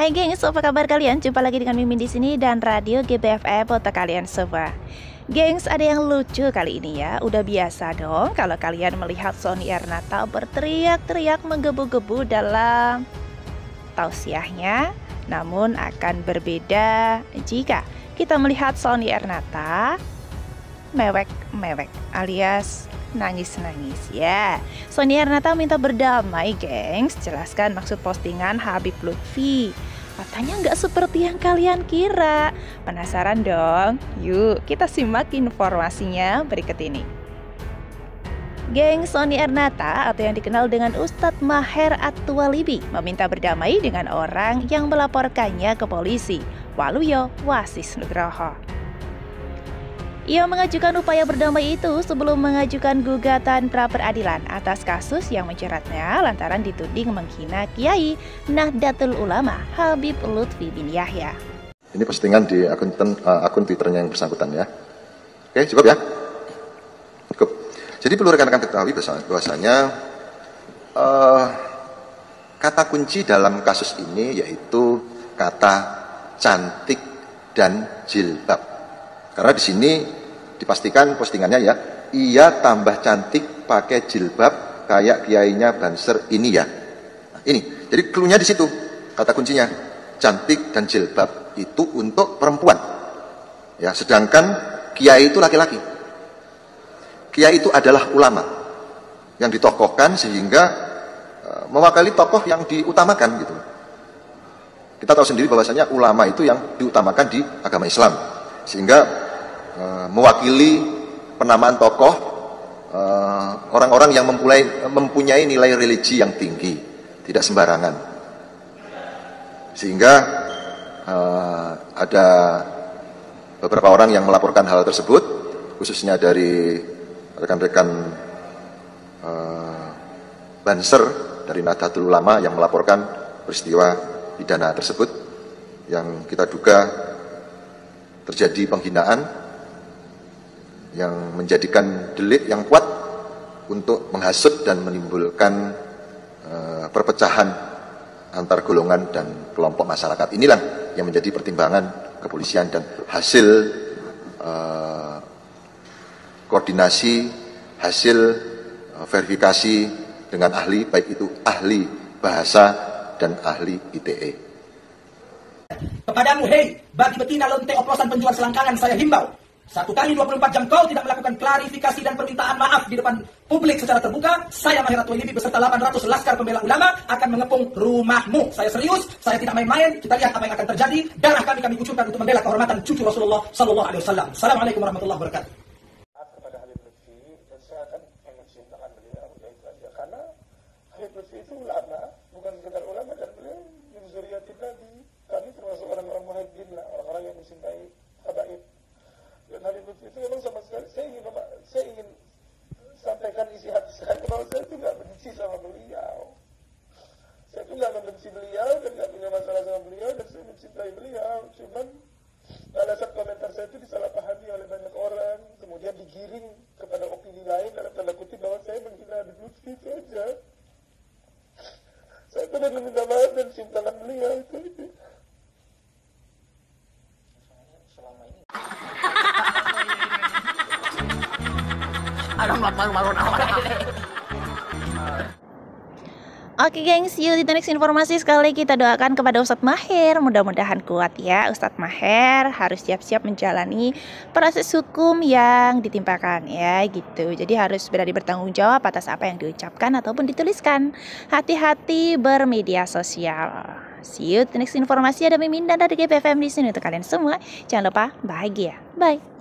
Hai gengs, apa kabar kalian? Jumpa lagi dengan Mimin di sini dan Radio GBFM untuk kalian semua. Gengs, ada yang lucu kali ini ya. Udah biasa dong kalau kalian melihat Sony Ernata berteriak-teriak menggebu-gebu dalam tausiahnya. Namun akan berbeda jika kita melihat Sony Ernata mewek-mewek alias nangis-nangis ya. Sony Ernata minta berdamai, gengs. Jelaskan maksud postingan Habib Lutfi. Katanya nggak seperti yang kalian kira. Penasaran dong? Yuk kita simak informasinya berikut ini. Geng Sony Ernata atau yang dikenal dengan Ustadz Maher At-Tuwalibi meminta berdamai dengan orang yang melaporkannya ke polisi. Waluyo Wasis Nugroho. Ia mengajukan upaya berdamai itu sebelum mengajukan gugatan pra peradilan atas kasus yang menjeratnya lantaran dituding menghina Kiai Nahdlatul Ulama Habib Lutfi bin Yahya. Ini postingan di akun, uh, akun Twitternya yang bersangkutan ya. Oke, cukup ya? Cukup. Jadi perlu rekan-rekan ketahui bahwasanya uh, kata kunci dalam kasus ini yaitu kata cantik dan jilbab. Karena di sini dipastikan postingannya ya. Ia tambah cantik pakai jilbab kayak kiainya Banser ini ya. Nah, ini. Jadi klunya di situ kata kuncinya. Cantik dan jilbab itu untuk perempuan. Ya sedangkan kiai itu laki-laki. Kiai itu adalah ulama yang ditokohkan sehingga uh, mewakili tokoh yang diutamakan gitu. Kita tahu sendiri bahwasanya ulama itu yang diutamakan di agama Islam. Sehingga Eh, mewakili penamaan tokoh eh, orang-orang yang mempunyai, mempunyai nilai religi yang tinggi, tidak sembarangan. Sehingga uh, ada beberapa orang yang melaporkan hal tersebut, khususnya dari rekan-rekan Banser dari Nahdlatul Ulama yang melaporkan peristiwa pidana tersebut yang kita duga terjadi penghinaan yang menjadikan delik yang kuat untuk menghasut dan menimbulkan uh, perpecahan antar golongan dan kelompok masyarakat. Inilah yang menjadi pertimbangan kepolisian dan hasil uh, koordinasi, hasil uh, verifikasi dengan ahli, baik itu ahli bahasa dan ahli ITE. Kepadamu, hei, bagi betina lonte oplosan penjual selangkangan saya himbau, satu kali 24 jam kau tidak melakukan klarifikasi dan permintaan maaf di depan publik secara terbuka, saya Mahirat Wahidi beserta 800 laskar pembela ulama akan mengepung rumahmu. Saya serius, saya tidak main-main. Kita lihat apa yang akan terjadi. Darah kami kami kucurkan untuk membela kehormatan cucu Rasulullah Sallallahu Alaihi Wasallam. Assalamualaikum warahmatullahi wabarakatuh. Kepada Habib dan saya akan beliau, karena Habib itu ulama, bukan sekedar ulama dan beliau. Kami termasuk orang-orang muhajirin lah, orang-orang yang mencintai habaib dan Habib Lutfi itu memang sama sekali saya ingin saya ingin sampaikan isi hati saya bahwa saya itu nggak benci sama beliau. Saya itu nggak membenci beliau dan nggak punya masalah sama beliau dan saya mencintai beliau. Cuman alasan komentar saya itu disalahpahami oleh banyak orang. Kemudian digiring kepada opini lain dalam tanda kutip bahwa saya menghina Habib Lutfi itu aja saya benar minta maaf dan cintakan beliau itu, Oke gengs, yuk di next informasi sekali kita doakan kepada Ustadz Maher. Mudah-mudahan kuat ya Ustadz Maher harus siap-siap menjalani proses hukum yang ditimpakan ya gitu. Jadi harus berani bertanggung jawab atas apa yang diucapkan ataupun dituliskan. Hati-hati bermedia sosial. See you next informasi ada Mimin dan dari GPFM di sini untuk kalian semua. Jangan lupa bahagia, bye